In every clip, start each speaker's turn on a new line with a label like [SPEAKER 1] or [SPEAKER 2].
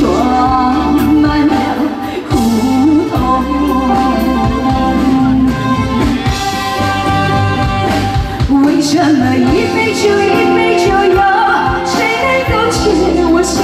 [SPEAKER 1] 装满了苦痛。为什么一杯酒一杯酒哟，谁能够解我心？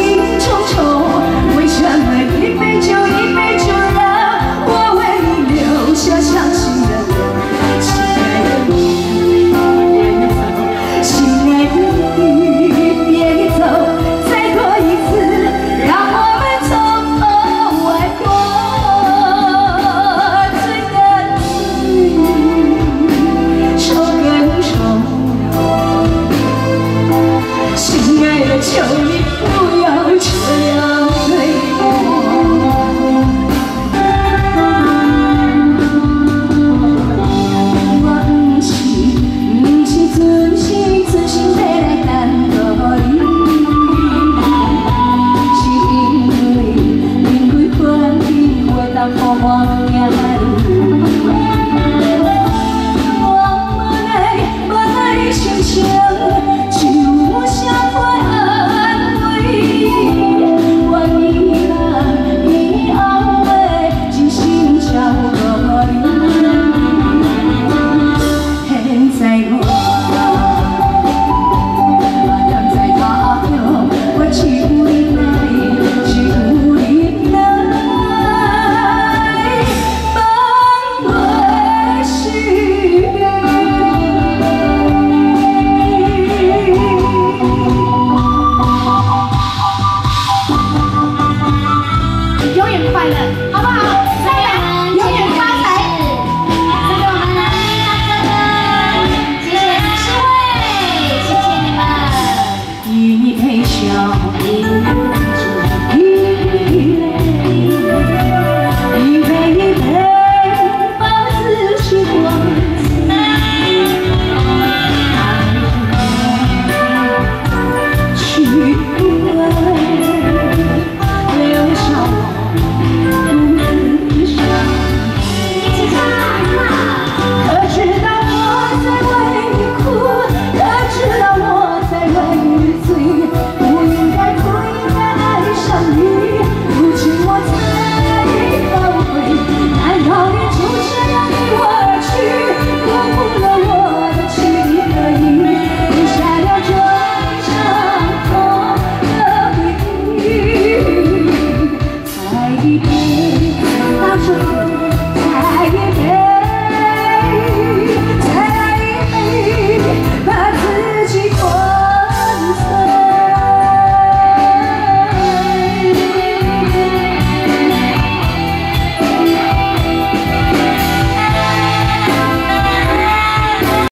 [SPEAKER 1] 여